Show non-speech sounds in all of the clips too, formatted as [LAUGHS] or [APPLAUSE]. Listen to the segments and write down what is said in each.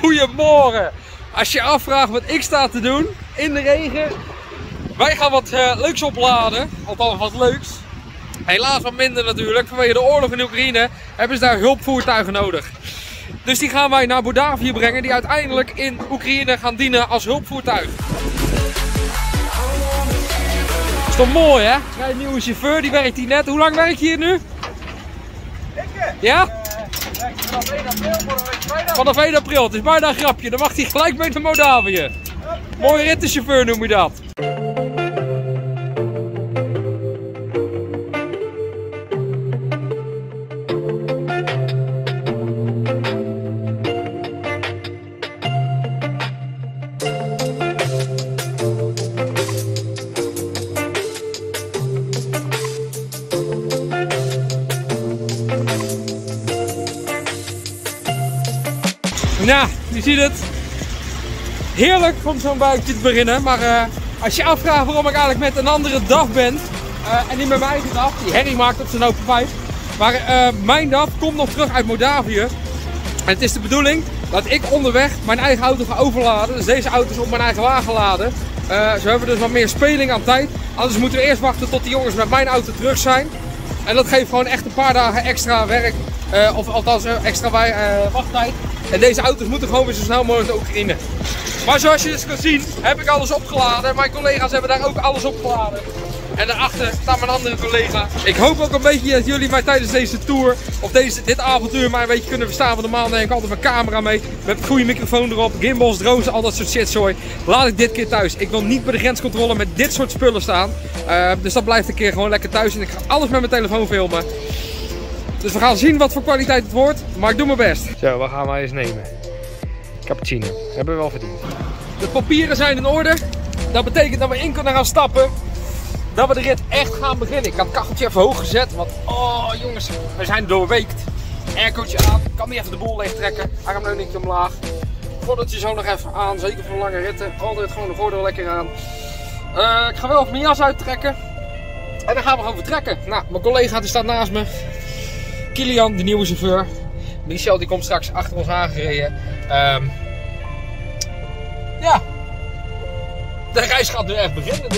Goedemorgen. Als je afvraagt wat ik sta te doen in de regen. Wij gaan wat uh, leuks opladen. Althans wat leuks. Helaas wat minder natuurlijk. Vanwege de oorlog in Oekraïne hebben ze daar hulpvoertuigen nodig. Dus die gaan wij naar Moldavië brengen. Die uiteindelijk in Oekraïne gaan dienen als hulpvoertuig. Is toch mooi hè? Krijg een nieuwe chauffeur. Die werkt hier net. Hoe lang werk je hier nu? Ja? Vanaf 1 april. Vanaf 1 april. Het is bijna een grapje. Dan mag hij gelijk mee naar Moldavië. Mooie rittenchauffeur noem je dat. Nou, je ziet het. Heerlijk om zo'n buikje te beginnen. Maar eh, als je afvraagt waarom ik eigenlijk met een andere DAF ben. eh, en niet met mijn eigen DAF, die herrie maakt op zijn open pijp. Maar eh, mijn DAF komt nog terug uit Moldavië. En het is de bedoeling dat ik onderweg mijn eigen auto ga overladen. Dus deze auto is op mijn eigen wagen laden. Zo hebben we dus wat meer speling aan tijd. Anders moeten we eerst wachten tot de jongens met mijn auto terug zijn. En dat geeft gewoon echt een paar dagen extra werk. of althans extra wachttijd. En deze auto's moeten gewoon weer zo snel mogelijk naar Oekraïne. Maar zoals je dus kan zien, heb ik alles opgeladen. Mijn collega's hebben daar ook alles opgeladen. En daarachter staat mijn andere collega. Ik hoop ook een beetje dat jullie mij tijdens deze tour, of deze, dit avontuur, mij een beetje kunnen verstaan. Want normaal neem ik altijd mijn camera mee. Met een goede microfoon erop, gimbals, drones, al dat soort shitzooi. Laat ik dit keer thuis. Ik wil niet bij de grenscontrole met dit soort spullen staan. Eh, dus dat blijft een keer gewoon lekker thuis. En ik ga alles met mijn telefoon filmen. Dus we gaan zien wat voor kwaliteit het wordt. Maar ik doe mijn best. Zo, wat gaan wij eens nemen? Cappuccino. Hebben we wel verdiend. De papieren zijn in orde. Dat betekent dat we in kunnen gaan stappen. Dat we de rit echt gaan beginnen. Ik had het kacheltje even hoog gezet. Want, oh jongens, we zijn doorweekt. Aircootje aan. Ik kan niet even de boel leeg trekken. Arm niet omlaag. Gordeltje zo nog even aan. Zeker voor lange ritten. Altijd gewoon de gordel lekker aan. Eh, ik ga wel even mijn jas uittrekken. En dan gaan we gewoon vertrekken. Nou, mijn collega die staat naast me. Kilian, de nieuwe chauffeur. Michel die komt straks achter ons aangereden. Ehm, ja. De reis gaat nu echt beginnen.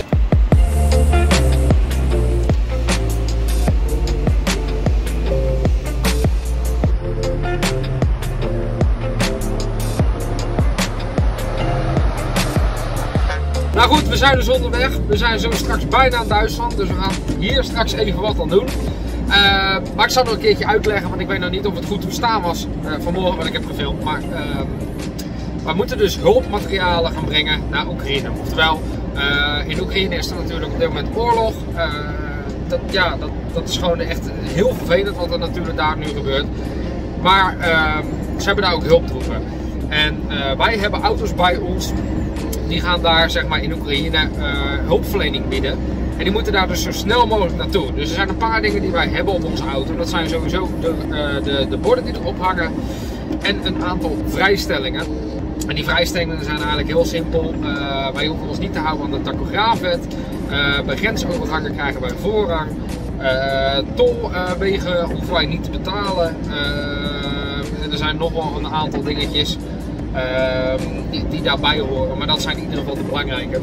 Nou goed, we zijn dus onderweg. We zijn zo straks bijna in Duitsland. Dus we gaan hier straks even wat aan doen. Eh, maar ik zal nog een keertje uitleggen, want ik weet nog niet of het goed te verstaan was eh, vanmorgen wat ik heb gefilmd. Maar ehm, we moeten dus hulpmaterialen gaan brengen naar Oekraïne. Oftewel, eh, in Oekraïne is er natuurlijk op dit moment oorlog. Dat, ja, dat, dat is gewoon echt heel vervelend wat er natuurlijk daar nu gebeurt. Maar ehm, ze hebben daar ook hulptroepen. En wij hebben auto's bij ons die gaan daar zeg maar in Oekraïne hulpverlening bieden. En die moeten daar dus zo snel mogelijk naartoe. Dus er zijn een paar dingen die wij hebben op onze auto. Dat zijn sowieso de, eh, de, de borden die erop hangen en een aantal vrijstellingen. En die vrijstellingen zijn eigenlijk heel simpel. Eh, wij hoeven ons niet te houden aan de tachograafwet. Eh, bij grensovergangen krijgen wij voorrang. Tolwegen hoeven wij niet te betalen. En er zijn nog wel een aantal dingetjes ehm, die, die daarbij horen. Maar dat zijn in ieder geval de belangrijke.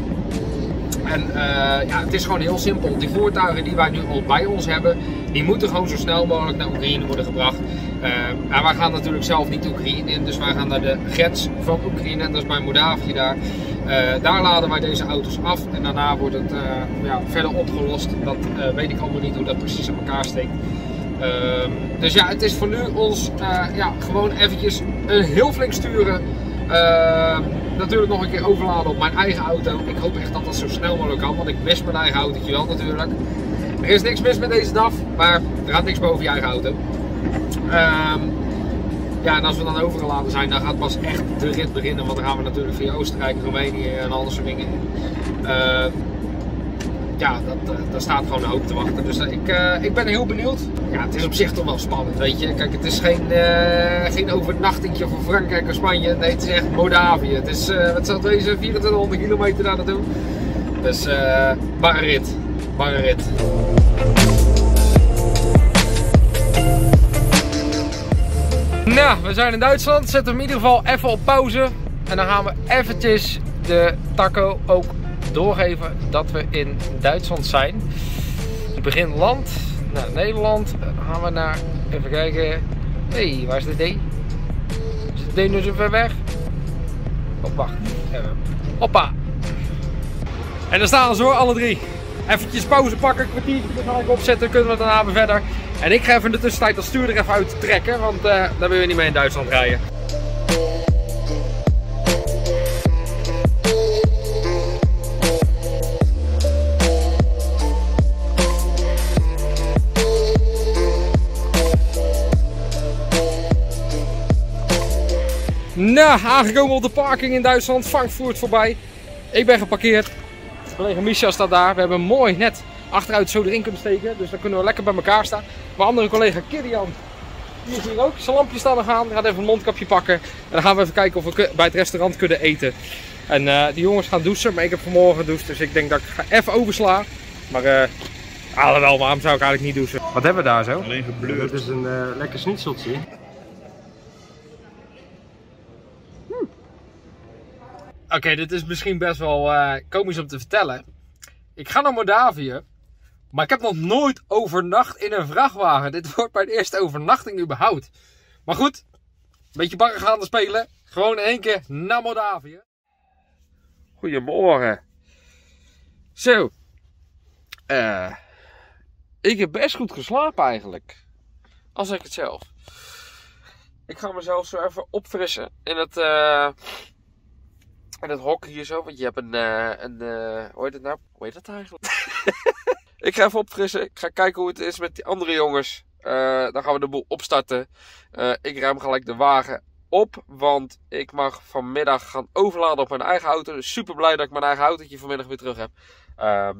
En eh, ja, het is gewoon heel simpel. Die voertuigen die wij nu al bij ons hebben, die moeten gewoon zo snel mogelijk naar Oekraïne worden gebracht. Eh, en wij gaan natuurlijk zelf niet Oekraïne in, dus wij gaan naar de grens van Oekraïne, en dat is bij Moldavië daar. Eh, daar laden wij deze auto's af en daarna wordt het ja, verder opgelost. Dat weet ik allemaal niet hoe dat precies in elkaar steekt. Ehm, dus ja, het is voor nu ons ja, gewoon eventjes een heel flink sturen. Natuurlijk nog een keer overladen op mijn eigen auto. Ik hoop echt dat dat zo snel mogelijk kan, want ik mis mijn eigen autootje wel natuurlijk. Er is niks mis met deze DAF, maar er gaat niks boven je eigen auto. Ehm, ja, en als we dan overgeladen zijn, dan gaat pas echt de rit beginnen. Want dan gaan we natuurlijk via Oostenrijk, Roemenië en dat soort dingen. Ehm, ja, dat, eh, daar staat gewoon een hoop te wachten. Dus eh, ik, eh, ik ben heel benieuwd. Ja, het is op zich toch wel spannend, weet je. Kijk, het is geen, geen overnachtingje voor Frankrijk of Spanje. Nee, het is echt Moldavië. Het is, wat zal het wezen, 2400 kilometer daar naartoe. Dus, eh barre rit. Barre rit. Nou, we zijn in Duitsland. Zetten we in ieder geval even op pauze. En dan gaan we eventjes de taco ook doorgeven dat we in Duitsland zijn. Het begin land, naar Nederland. Dan gaan we naar, even kijken. Hey, waar is de D? Is de D nu zo ver weg? Oh, wacht. Even. Hoppa. En dan staan ze hoor, alle drie. Eventjes pauze pakken, een kwartiertje, ga ik opzetten, kunnen we daarna weer verder. En ik ga even in de tussentijd dat stuur er even uit trekken, want uh, daar willen we niet mee in Duitsland rijden. Nou, aangekomen op de parking in Duitsland, Frankfurt voorbij. Ik ben geparkeerd. Collega Micha staat daar. We hebben mooi net achteruit zo erin kunnen steken. Dus dan kunnen we lekker bij elkaar staan. Mijn andere collega Kirian, die is hier ook. Zijn lampje staan nog aan. Die gaat even een mondkapje pakken. En dan gaan we even kijken of we bij het restaurant kunnen eten. En uh, die jongens gaan douchen. Maar ik heb vanmorgen gedoucht. Dus ik denk dat ik ga even overslaan. Maar uh, alhoewel, waarom zou ik eigenlijk niet douchen? Wat hebben we daar zo? Alleen gebleurd. Dit is een uh, lekker schnitzeltje. Oké, okay, dit is misschien best wel uh, komisch om te vertellen. Ik ga naar Moldavië, maar ik heb nog nooit overnacht in een vrachtwagen. Dit [LAUGHS] wordt mijn eerste overnachting überhaupt. Maar goed, een beetje barren gaan spelen. Gewoon in één keer naar Moldavië. Goedemorgen. Zo. Uh, ik heb best goed geslapen eigenlijk. Als ik het zelf. Ik ga mezelf zo even opfrissen in het... Uh, en het hok hier zo, want je hebt een, uh, een uh, hoe heet het nou? Hoe heet dat eigenlijk? [LAUGHS] ik ga even opfrissen. Ik ga kijken hoe het is met die andere jongens. Uh, dan gaan we de boel opstarten. ik ruim gelijk de wagen op, want ik mag vanmiddag gaan overladen op mijn eigen auto. Dus super blij dat ik mijn eigen autootje vanmiddag weer terug heb. Ehm,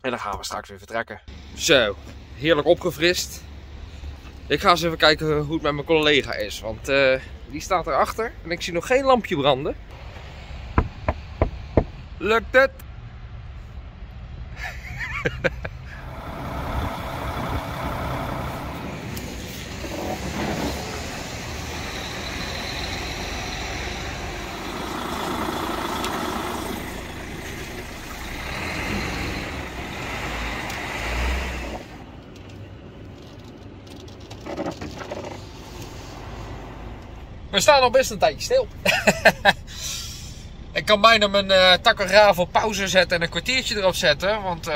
en dan gaan we straks weer vertrekken. Zo, heerlijk opgefrist. Ik ga eens even kijken hoe het met mijn collega is, want die staat erachter en ik zie nog geen lampje branden. Lukt het? We staan al best een tijdje stil. [LAUGHS] Kan bijna mijn uh, tachograaf op pauze zetten en een kwartiertje erop zetten. Want uh,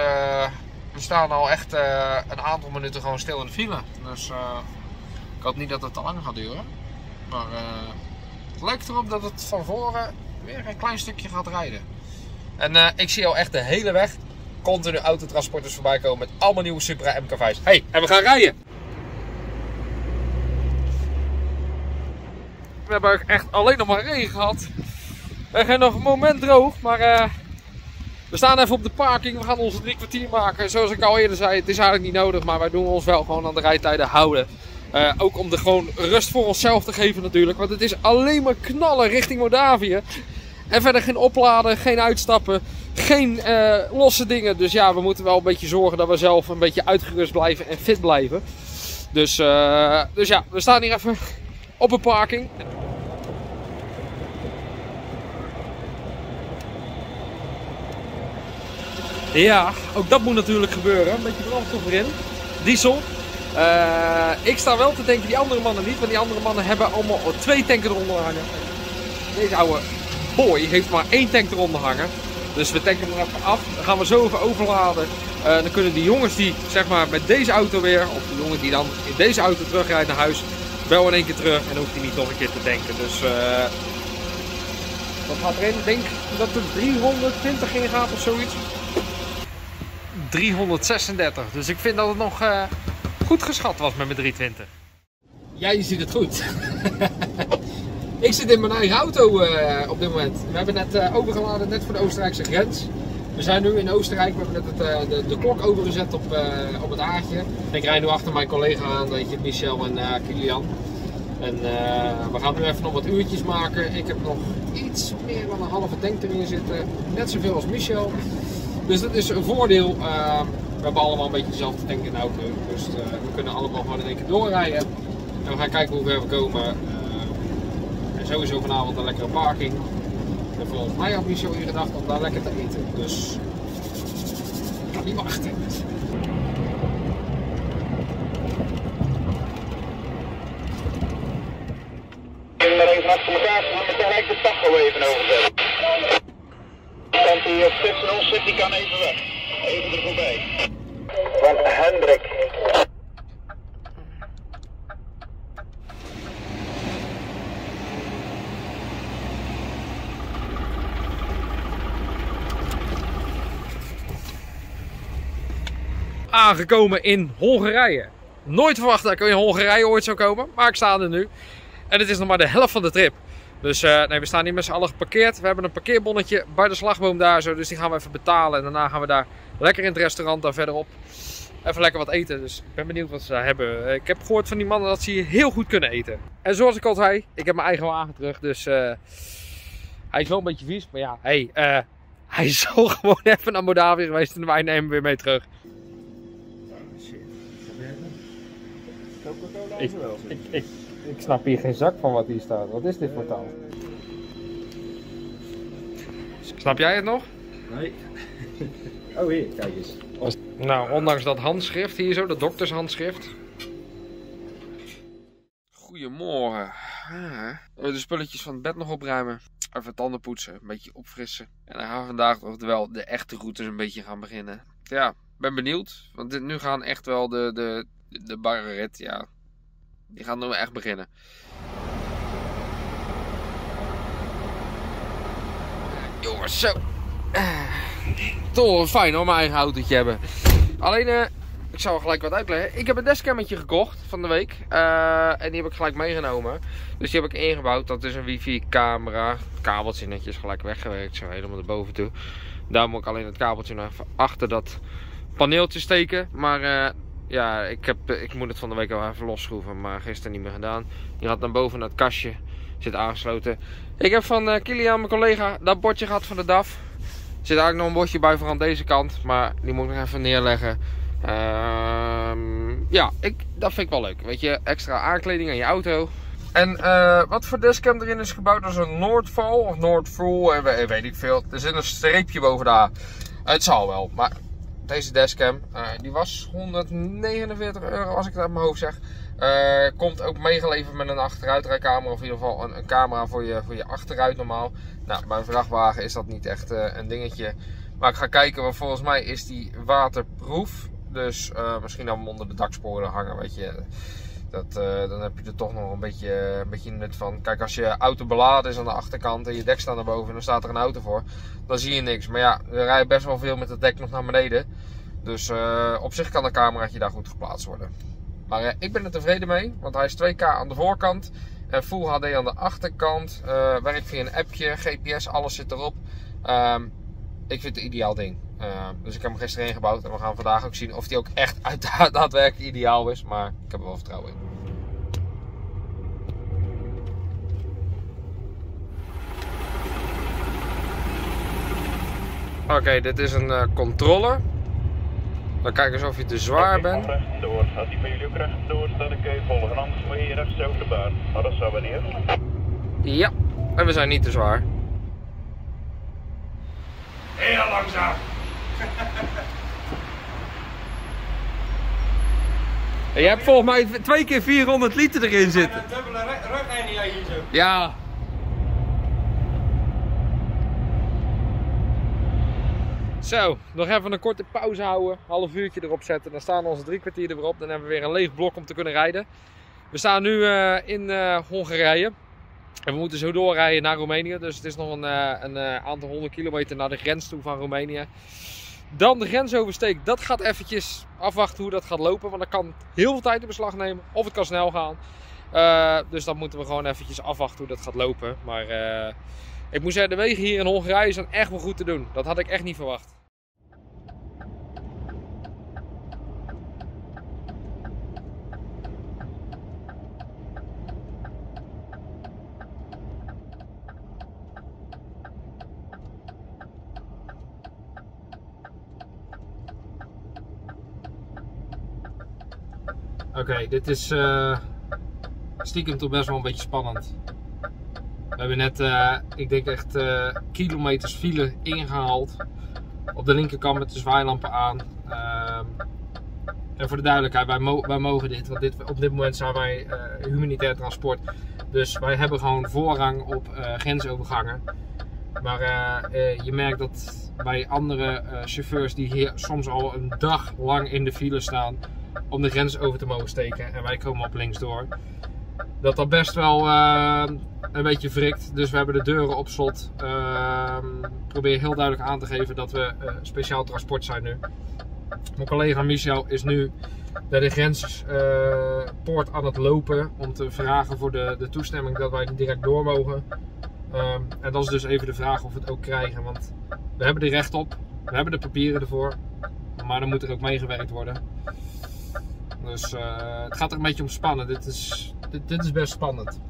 we staan al echt uh, een aantal minuten gewoon stil in de file. Dus ik hoop niet dat het te lang gaat duren. Maar het lijkt erop dat het van voren weer een klein stukje gaat rijden. En ik zie al echt de hele weg continu autotransporters voorbij komen met allemaal nieuwe Supra MK5's. Hey, en we gaan rijden! We hebben echt alleen nog maar regen gehad. We gaan nog een moment droog, maar uh, we staan even op de parking. We gaan onze drie kwartier maken. Zoals ik al eerder zei, het is eigenlijk niet nodig, maar wij doen ons wel gewoon aan de rijtijden houden. Uh, ook om de gewoon rust voor onszelf te geven natuurlijk. Want het is alleen maar knallen richting Moldavië. En verder geen opladen, geen uitstappen, geen uh, losse dingen. Dus ja, we moeten wel een beetje zorgen dat we zelf een beetje uitgerust blijven en fit blijven. Dus, dus ja, we staan hier even op een parking. Ja, ook dat moet natuurlijk gebeuren. Een beetje brandstof erin. Diesel. Uh, ik sta wel te denken, die andere mannen niet. Want die andere mannen hebben allemaal twee tanken eronder hangen. Deze oude boy heeft maar één tank eronder hangen. Dus we tanken hem even af. Dan gaan we zo even overladen. Uh, dan kunnen die jongens die zeg maar met deze auto weer, of de jongen die dan in deze auto terugrijdt naar huis, wel in één keer terug. En dan hoeft hij niet nog een keer te denken. Dus uh, wat gaat erin? Ik denk dat er 320 in gaat of zoiets. 336. Dus ik vind dat het nog uh, goed geschat was met mijn 320. Ja, je ziet het goed. [LAUGHS] ik zit in mijn eigen auto uh, op dit moment. We hebben net uh, overgeladen, net voor de Oostenrijkse grens. We zijn nu in Oostenrijk. We hebben net het, de, de, klok overgezet op, op het aardje. Ik rijd nu achter mijn collega aan, weet je, Michel en Kilian. En we gaan nu even nog wat uurtjes maken. Ik heb nog iets meer dan een halve tank erin zitten. Net zoveel als Michel. Dus dat is een voordeel. Uh, we hebben allemaal een beetje dezelfde tank in de auto. Dus uh, we kunnen allemaal gewoon in één keer doorrijden. En we gaan kijken hoe ver we komen. Eh, en sowieso vanavond een lekkere parking. En volgens mij had Michel hier gedacht om daar lekker te eten. Dus ik kan niet wachten. Ik ben even achter elkaar met gelijk de tacho even overzetten. Kant die op 6-0 zit, die kan even weg. Even er voorbij. Van Hendrik. aangekomen in Hongarije. Nooit verwacht dat ik in Hongarije ooit zou komen, maar ik sta er nu. En het is nog maar de helft van de trip. Dus eh, nee, we staan niet met z'n allen geparkeerd. We hebben een parkeerbonnetje bij de slagboom daar zo. Dus die gaan we even betalen. En daarna gaan we daar lekker in het restaurant daar verderop. Even lekker wat eten. Dus ik ben benieuwd wat ze daar hebben. Eh, Ik heb gehoord van die mannen dat ze hier heel goed kunnen eten. En zoals ik al zei, ik heb mijn eigen wagen terug. Dus eh, hij is wel een beetje vies. Maar ja, hey, eh, hij is [LAUGHS] zo gewoon even naar Moldavië geweest. En wij nemen hem weer mee terug. Ik, ik, ik, ik snap hier geen zak van wat hier staat. Wat is dit voor taal? Snap jij het nog? Nee. [LAUGHS] Oh, hier, kijk eens. Nou, ondanks dat handschrift hier zo, dat doktershandschrift. Goedemorgen. Ah, de spulletjes van het bed nog opruimen. Even tanden poetsen, een beetje opfrissen. En dan gaan we vandaag toch wel de echte routes een beetje gaan beginnen. Ja, ben benieuwd. Want dit, nu gaan echt wel de, de, de barret, ja. Die gaan nu echt beginnen. Jongens, zo. Toch fijn hoor, mijn eigen autootje hebben. Alleen, eh, ik zal gelijk wat uitleggen. Ik heb een dashcammetje gekocht van de week. Eh, en die heb ik gelijk meegenomen. Dus die heb ik ingebouwd. Dat is een wifi-camera. Kabeltje netjes gelijk weggewerkt. Zo helemaal erboven toe. Daar moet ik alleen het kabeltje nog achter dat paneeltje steken. Maar eh, ja, ik, heb, eh, ik moet het van de week al even losschroeven. Maar gisteren niet meer gedaan. Die gaat dan boven naar het kastje. Zit aangesloten. Ik heb van eh, Kilian, mijn collega, dat bordje gehad van de DAF. Er zit eigenlijk nog een bordje bij voor aan deze kant. Maar die moet ik nog even neerleggen. Ehm, ja, ik, dat vind ik wel leuk. Weet je, extra aankleding aan je auto. En eh, wat voor dashcam erin is gebouwd, dat is een Noordval of we- weet ik veel. Er zit een streepje boven de A. Het zal wel, maar deze dashcam, eh, die was 149 euro als ik het uit mijn hoofd zeg. Eh, komt ook meegeleverd met een achteruitrijcamera, of in ieder geval een, een camera voor je, voor je achteruit normaal. Nou, bij een vrachtwagen is dat niet echt eh, een dingetje. Maar ik ga kijken, want volgens mij is die waterproof. Dus misschien dan onder de daksporen hangen, weet je. Dat, eh, dan heb je er toch nog een beetje, een beetje nut van. Kijk, als je auto beladen is aan de achterkant en je dek staat naar boven en dan staat er een auto voor, dan zie je niks. Maar ja, er rijdt best wel veel met het dek nog naar beneden. Dus eh, op zich kan een cameraatje daar goed geplaatst worden. Maar eh, ik ben er tevreden mee, want hij is 2K aan de voorkant en Full HD aan de achterkant. Eh, werkt via een appje, GPS, alles zit erop. Ehm, ik vind het een ideaal ding. Ehm, dus ik heb hem gisteren ingebouwd en we gaan vandaag ook zien of die ook echt uit, [LAUGHS] daadwerkelijk ideaal is. Maar ik heb er wel vertrouwen in. Oké, dit is een eh, controle. Dan kijk eens of je te zwaar bent. Rechtdoor. Als die van jullie ook rechtdoor staat, dan kun je volgen. Anders moet je hier rechts over de baan. Maar dat zou hebben. Ja, en we zijn niet te zwaar. Heel langzaam. En jij hebt volgens mij twee keer 400 liter erin zitten. Een dubbele rug jij hier zo. Ja. Zo, nog even een korte pauze houden. Half uurtje erop zetten. Dan staan onze drie kwartier er weer op. Dan hebben we weer een leeg blok om te kunnen rijden. We staan nu eh, in eh, Hongarije. En we moeten zo doorrijden naar Roemenië. Dus het is nog een, eh, een aantal honderd kilometer naar de grens toe van Roemenië. Dan de grens oversteken. Dat gaat eventjes afwachten hoe dat gaat lopen. Want dat kan heel veel tijd in beslag nemen. Of het kan snel gaan. Eh, dus dan moeten we gewoon eventjes afwachten hoe dat gaat lopen. Maar eh, ik moet zeggen, de wegen hier in Hongarije zijn echt wel goed te doen. Dat had ik echt niet verwacht. Oké, dit is eh, stiekem toch best wel een beetje spannend. We hebben net, eh, ik denk echt eh, kilometers file ingehaald. Op de linkerkant met de zwaailampen aan. Ehm, en voor de duidelijkheid, wij, mo- wij mogen dit. Want dit, op dit moment zijn wij humanitair transport. Dus wij hebben gewoon voorrang op grensovergangen. Maar je merkt dat bij andere chauffeurs die hier soms al een dag lang in de file staan om de grens over te mogen steken en wij komen op links door, dat dat best wel eh, een beetje wrikt. Dus we hebben de deuren op slot. Ehm probeer heel duidelijk aan te geven dat we eh, speciaal transport zijn nu. Mijn collega Michel is nu naar de grenspoort aan het lopen om te vragen voor de, de toestemming dat wij direct door mogen. Ehm, en dat is dus even de vraag of we het ook krijgen. Want we hebben er recht op, we hebben de papieren ervoor, maar dan moet er ook meegewerkt worden. Dus eh, het gaat er een beetje om spannen. Dit is, dit, dit is best spannend.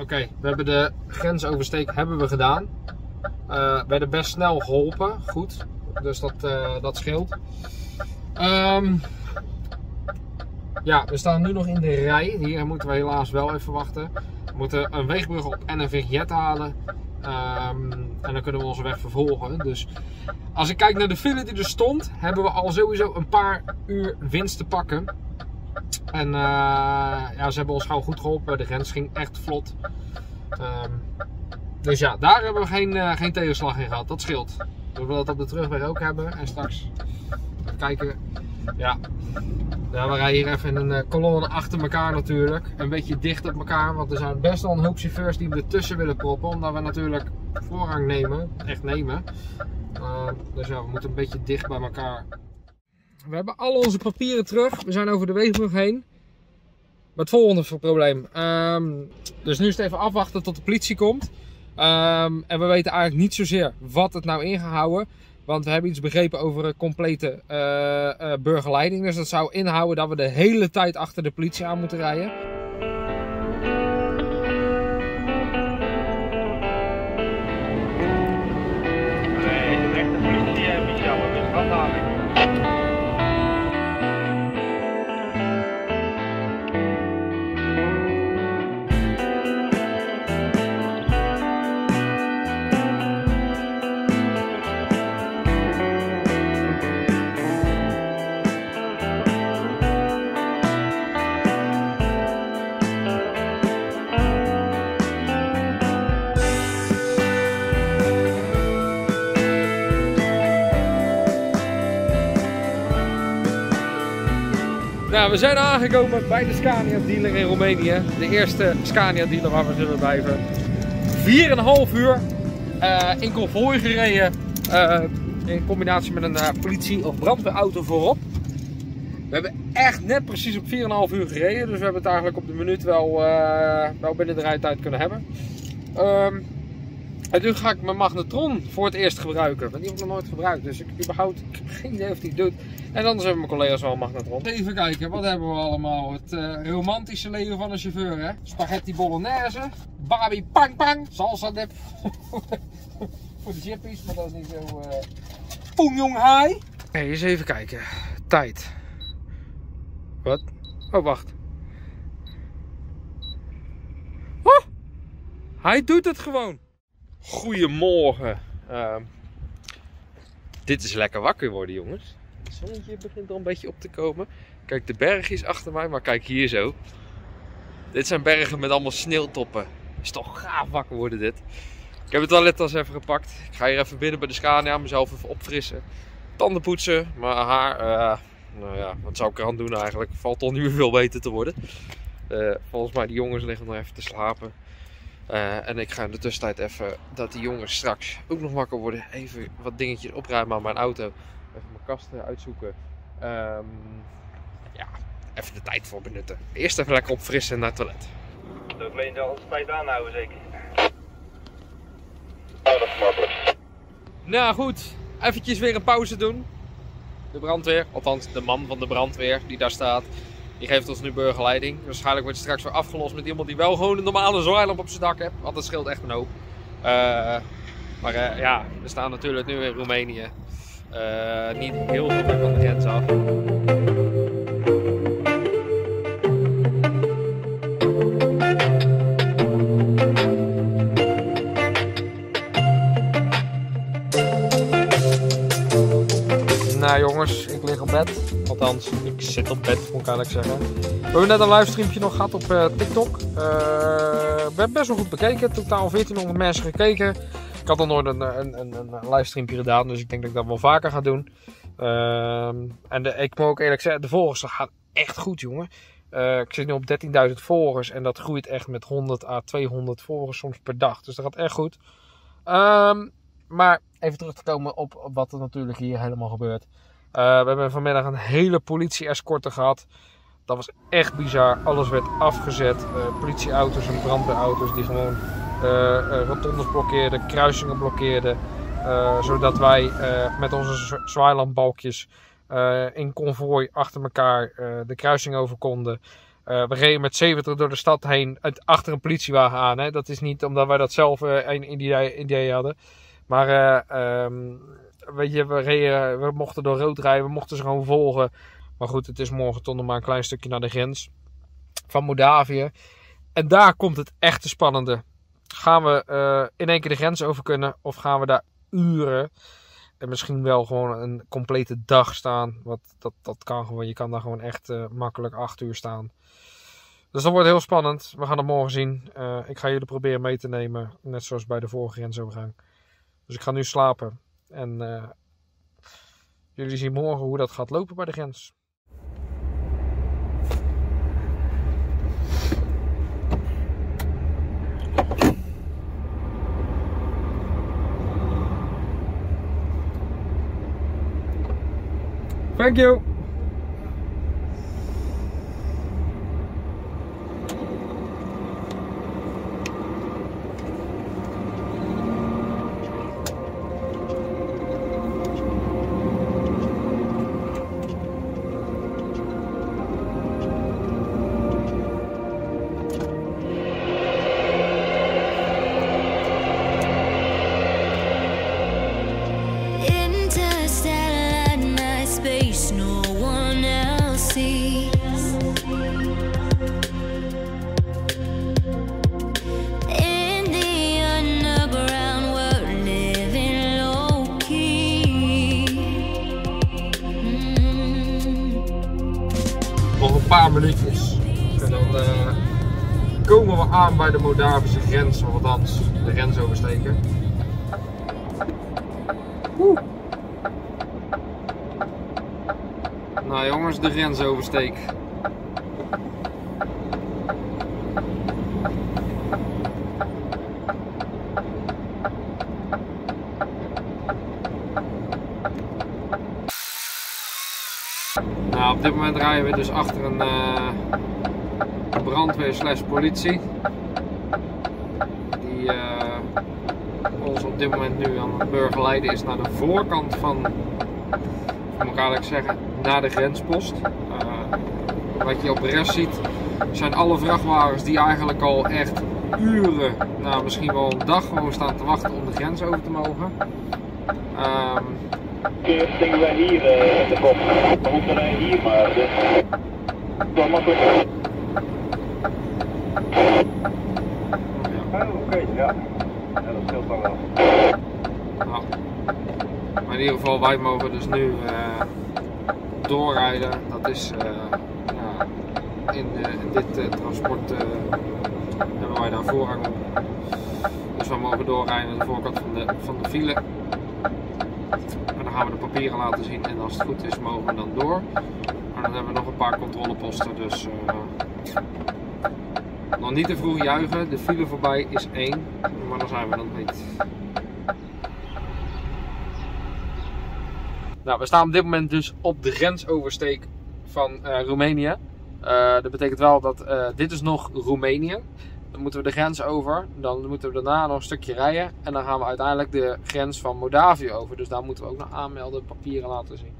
Oké, we hebben de grensoversteek hebben we gedaan. Eh, we werden best snel geholpen, goed. Dus dat, eh, dat scheelt. Ehm, ja, we staan nu nog in de rij. Hier moeten we helaas wel even wachten. We moeten een weegbrug op en een vignet halen. Ehm, en dan kunnen we onze weg vervolgen. Dus als ik kijk naar de file die er stond, hebben we al sowieso een paar uur winst te pakken. En eh, ja, ze hebben ons gewoon goed geholpen. De grens ging echt vlot. Ehm, dus ja, daar hebben we geen, eh, geen tegenslag in gehad. Dat scheelt. We willen dat op de terugweg ook hebben. En straks kijken. Ja. ja, we rijden hier even in een eh, kolonne achter elkaar natuurlijk. Een beetje dicht op elkaar. Want er zijn best wel een hoop chauffeurs die we ertussen willen proppen. Omdat we natuurlijk voorrang nemen. Echt nemen. Ehm, dus ja, we moeten een beetje dicht bij elkaar we hebben al onze papieren terug. We zijn over de weegbrug heen. Maar het volgende probleem. Ehm, dus nu is het even afwachten tot de politie komt. Ehm, en we weten eigenlijk niet zozeer wat het nou in gaat houden. Want we hebben iets begrepen over een complete eh, eh, burgerleiding. Dus dat zou inhouden dat we de hele tijd achter de politie aan moeten rijden. Nou, we zijn aangekomen bij de Scania dealer in Roemenië. De eerste Scania dealer waar we zullen blijven. 4,5 uur eh, in konvooi gereden. eh, in combinatie met een eh, politie- of brandweerauto voorop. We hebben echt net precies op 4,5 uur gereden. Dus we hebben het eigenlijk op de minuut wel, wel binnen de rijtijd kunnen hebben. Ehm, en nu ga ik mijn magnetron voor het eerst gebruiken. Want die heb ik nog nooit gebruikt. Dus ik, überhaupt, ik heb geen idee of die het doet. En anders hebben mijn collega's wel een magnetron. Even kijken, wat hebben we allemaal? Het eh, romantische leven van een chauffeur, hè? Spaghetti bolognese, babi pang pang, salsa dip. [LAUGHS] voor de chippies, maar dat is niet zo... Poen jong hai. Hey, eens even kijken. Tijd. Wat? Oh, wacht. Oh! Hij doet het gewoon. Goedemorgen. Ehm, dit is lekker wakker worden, jongens. Het zonnetje begint al een beetje op te komen. Kijk, de berg is achter mij, maar kijk hier zo. Dit zijn bergen met allemaal sneeuwtoppen. Is toch gaaf wakker worden dit. Ik heb het toilettas even gepakt. Ik ga hier even binnen bij de Scania, mezelf even opfrissen. Tanden poetsen, mijn haar, eh, nou ja, wat zou ik eraan doen eigenlijk? Valt toch niet meer veel beter te worden. Eh, volgens mij, die jongens liggen nog even te slapen. Eh, en ik ga in de tussentijd even, dat die jongens straks ook nog wakker worden, even wat dingetjes opruimen aan mijn auto. Even mijn kasten uitzoeken. Ehm, ja, even de tijd voor benutten. Eerst even lekker opfrissen naar het toilet. ook alleen de tijd aanhouden zeker. Oh, dat is makkelijk. Nou goed, eventjes weer een pauze doen. De brandweer, althans de man van de brandweer die daar staat, die geeft ons nu burgerleiding. Waarschijnlijk wordt het straks weer afgelost met iemand die wel gewoon een normale zwaailamp op zijn dak heeft. Want dat scheelt echt een hoop. Eh, maar eh, ja, we staan natuurlijk nu in Roemenië. Eh, niet heel ver van de grens af. Nou jongens, ik lig op bed. Althans, ik zit op bed, moet ik eigenlijk zeggen. We hebben net een livestreampje nog gehad op eh, TikTok. Eh, we hebben best wel goed bekeken. Totaal 1400 mensen gekeken. Ik had al nooit een, een, een, een livestreampje gedaan, dus ik denk dat ik dat wel vaker ga doen. Ehm, en de, ik moet ook eerlijk zeggen, de volgers gaat echt goed, jongen. Eh, ik zit nu op 13.000 volgers en dat groeit echt met 100 à 200 volgers soms per dag. Dus dat gaat echt goed. Ehm, maar even terug te komen op, wat er natuurlijk hier helemaal gebeurt. Eh, we hebben vanmiddag een hele politie-escorte gehad. Dat was echt bizar. Alles werd afgezet. Eh, politieauto's en brandweerauto's die gewoon eh, rotondes blokkeerden, kruisingen blokkeerden. zodat wij met onze z- zwaailampbalkjes eh, in konvooi achter elkaar de kruising over konden. We reden met 70 door de stad heen achter een politiewagen aan. Hè. Dat is niet omdat wij dat zelf een idee, idee hadden. Maar eh, ehm, weet je, we, reden, we mochten door rood rijden, we mochten ze gewoon volgen. Maar goed, het is morgen toch nog maar een klein stukje naar de grens van Moldavië. En daar komt het echte spannende. Gaan we eh, in één keer de grens over kunnen of gaan we daar uren en misschien wel gewoon een complete dag staan? Want dat, dat kan gewoon. Je kan daar gewoon echt eh, makkelijk acht uur staan. Dus dat wordt heel spannend. We gaan het morgen zien. Ik ga jullie proberen mee te nemen. Net zoals bij de vorige grensovergang. Dus ik ga nu slapen. En eh, jullie zien morgen hoe dat gaat lopen bij de grens. Thank you. Bij de Moldavische grens. Of althans, de grens oversteken. Nou jongens, de grens oversteek. Nou, op dit moment rijden we dus achter een eh, brandweer slash politie. Op dit moment nu aan het burgerleiden is naar de voorkant van, moet ik eigenlijk zeggen, naar de grenspost. Eh, wat je op de rest ziet, zijn alle vrachtwagens die eigenlijk al echt uren, nou misschien wel een dag gewoon staan te wachten om de grens over te mogen. Keer stingen wij hier eh, de kop. Hier, maar dus. Wel makkelijk. Oh, oké, ja. Ja, dat scheelt dan wel. Nou, maar in ieder geval, wij mogen dus nu eh, doorrijden. Dat is eh, ja, in, eh, dit transport hebben wij daar voorrang op. Dus we mogen doorrijden aan de voorkant van de, van de file. En dan gaan we de papieren laten zien en als het goed is mogen we dan door. Maar dan hebben we nog een paar controleposten, dus nog niet te vroeg juichen. De file voorbij is één, maar dan zijn we dan niet. Nou, we staan op dit moment dus op de grensoversteek van eh, Roemenië. Eh, dat betekent wel dat eh, dit is nog Roemenië. Dan moeten we de grens over. Dan moeten we daarna nog een stukje rijden. En dan gaan we uiteindelijk de grens van Moldavië over. Dus daar moeten we ook nog aanmelden, papieren laten zien.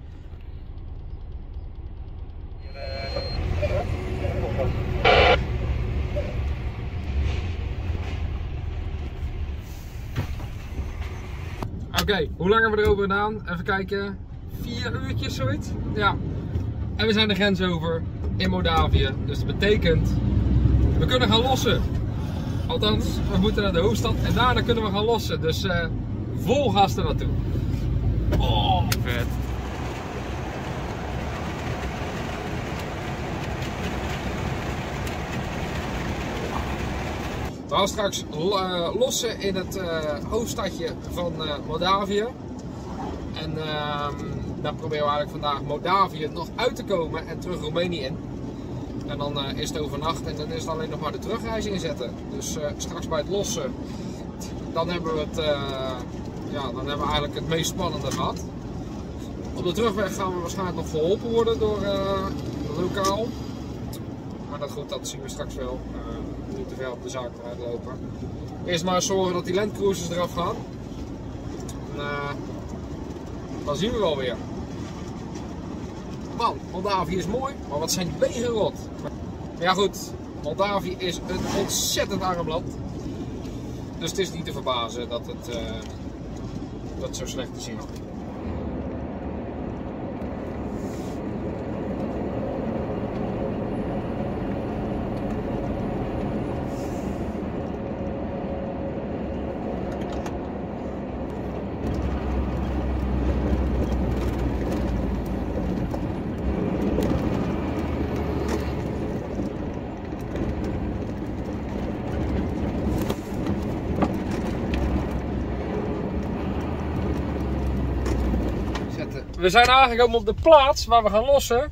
Oké, hoe lang hebben we erover gedaan? Even kijken. Vier uurtjes zoiets? Ja. En we zijn de grens over in Moldavië. Dus dat betekent, we kunnen gaan lossen. Althans, we moeten naar de hoofdstad en daarna kunnen we gaan lossen. Dus eh vol gas er naartoe. Oh, vet. We gaan straks eh, lossen in het eh, hoofdstadje van Moldavië. En ehm, dan proberen we eigenlijk vandaag Moldavië nog uit te komen en terug Roemenië in. En dan eh, is het overnacht en dan is het alleen nog maar de terugreis inzetten. Dus eh, straks bij het lossen, dan hebben we het, eh, ja, dan hebben we eigenlijk het meest spannende gehad. Op de terugweg gaan we waarschijnlijk nog geholpen worden door lokaal. Maar dat goed, dat zien we straks wel. Niet te ver op de zaak eruit lopen. Eerst maar zorgen dat die landcruisers eraf gaan. En, dan zien we wel weer. Moldavië is mooi, maar wat zijn die wegen rot. Ja goed, Moldavië is een ontzettend arm land. Dus het is niet te verbazen dat het, eh, dat zo slecht te zien is. zetten. We zijn aangekomen op de plaats waar we gaan lossen.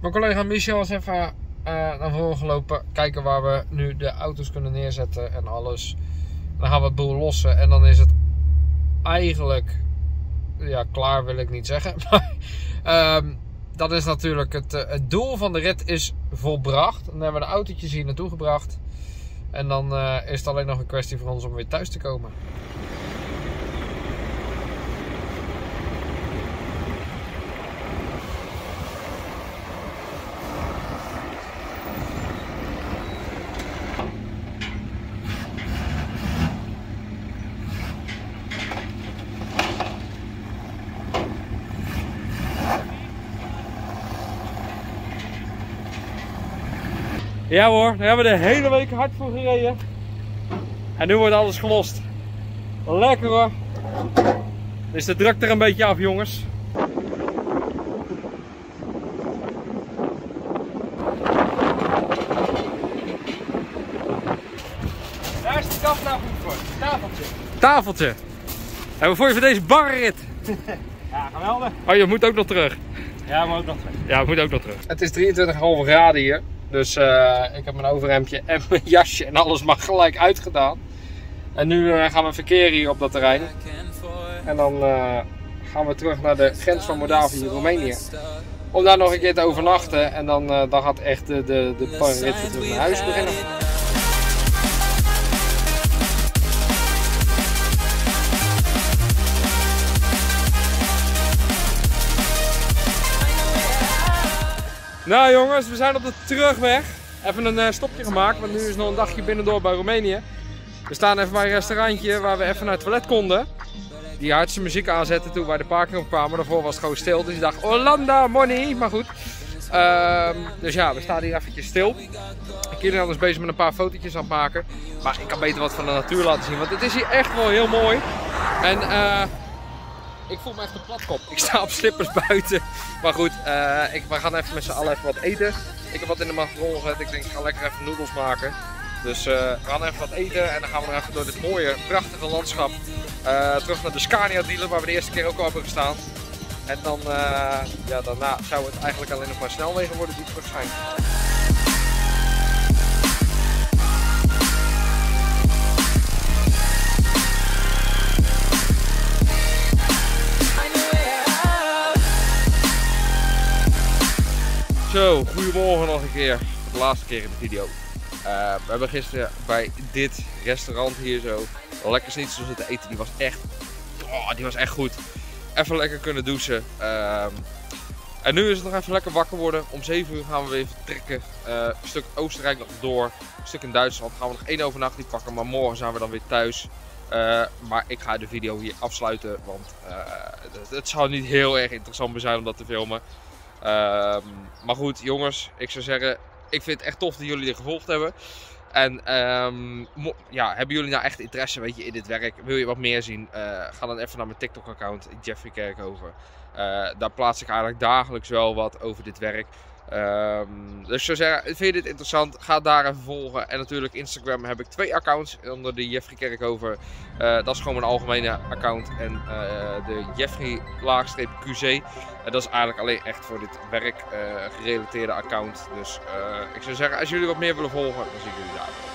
Mijn collega Michel is even eh, naar voren gelopen. Kijken waar we nu de auto's kunnen neerzetten en alles. Dan gaan we het boel lossen. En dan is het eigenlijk... Ja, klaar wil ik niet zeggen. [LAUGHS] Maar ehm, dat is natuurlijk het, eh, het doel van de rit is volbracht. Dan hebben we de autootjes hier naartoe gebracht. En dan eh, is het alleen nog een kwestie voor ons om weer thuis te komen. Ja hoor, daar hebben we de hele week hard voor gereden. En nu wordt alles gelost. Lekker hoor. Dus de druk er een beetje af jongens. Daar is de kafnavel voor. Tafeltje. Tafeltje. En we voor je voor deze barrit. [LAUGHS] Ja, geweldig. Oh, je moet ook nog terug. Ja, maar ook nog terug. Ja, ik moet ook nog terug. Het is 23,5 graden hier. Dus eh, ik heb mijn overhemdje en [LAUGHS] mijn jasje en alles maar gelijk uitgedaan. En nu eh, gaan we verkeren hier op dat terrein. En dan eh, gaan we terug naar de grens van Moldavië Roemenië. Om daar nog een keer te overnachten. En dan, dan gaat echt de, de, de terug naar huis beginnen. Nou jongens, we zijn op de terugweg. Even een eh, stopje gemaakt, want nu is nog een dagje binnendoor bij Roemenië. We staan even bij een restaurantje waar we even naar het toilet konden. Die hardste muziek aanzetten toen wij de parking op kwamen. Daarvoor was het gewoon stil, dus ik dacht Hollanda, money, maar goed. Ehm, dus ja, we staan hier eventjes stil. Kilian is bezig met een paar fotootjes aan het maken. Maar ik kan beter wat van de natuur laten zien, want het is hier echt wel heel mooi. En eh, ik voel me echt een platkop. Ik sta op slippers [LAUGHS] buiten. Maar goed, eh, ik, we gaan even met z'n allen even wat eten. Ik heb wat in de macaron gezet. Ik denk, ik ga lekker even noedels maken. Dus eh, we gaan even wat eten en dan gaan we nog even door dit mooie, prachtige landschap eh, terug naar de Scania dealer waar we de eerste keer ook al hebben gestaan. En dan, ja, daarna zou het eigenlijk alleen nog maar snelwegen worden die terug zijn. Zo, goedemorgen nog een keer. De laatste keer in de video. Eh, we hebben gisteren bij dit restaurant hier zo lekker schnitzel zitten eten. Die was echt, oh, die was echt goed. Even lekker kunnen douchen. Ehm, en nu is het nog even lekker wakker worden. Om 7 uur gaan we weer vertrekken. Eh, een stuk Oostenrijk nog door. Een stuk in Duitsland gaan we nog één overnachting pakken. Maar morgen zijn we dan weer thuis. Eh, maar ik ga de video hier afsluiten. Want het, het zou niet heel erg interessant meer zijn om dat te filmen. Ehm, maar goed, jongens. Ik zou zeggen, ik vind het echt tof dat jullie dit gevolgd hebben. En ehm, ja, hebben jullie nou echt interesse weet je, in dit werk? Wil je wat meer zien? Eh, ga dan even naar mijn TikTok-account, Jeffrey Kerkhoven. Eh, daar plaats ik eigenlijk dagelijks wel wat over dit werk. Ehm, dus ik zou zeggen, vind je dit interessant? Ga daar even volgen. En natuurlijk Instagram heb ik twee accounts onder de Jeffrey Kerkhoven. Eh, dat is gewoon mijn algemene account. En eh, de Jeffrey laagstreep QC. En dat is eigenlijk alleen echt voor dit werk eh, gerelateerde account. Dus eh, ik zou zeggen, als jullie wat meer willen volgen, dan zie ik jullie daar.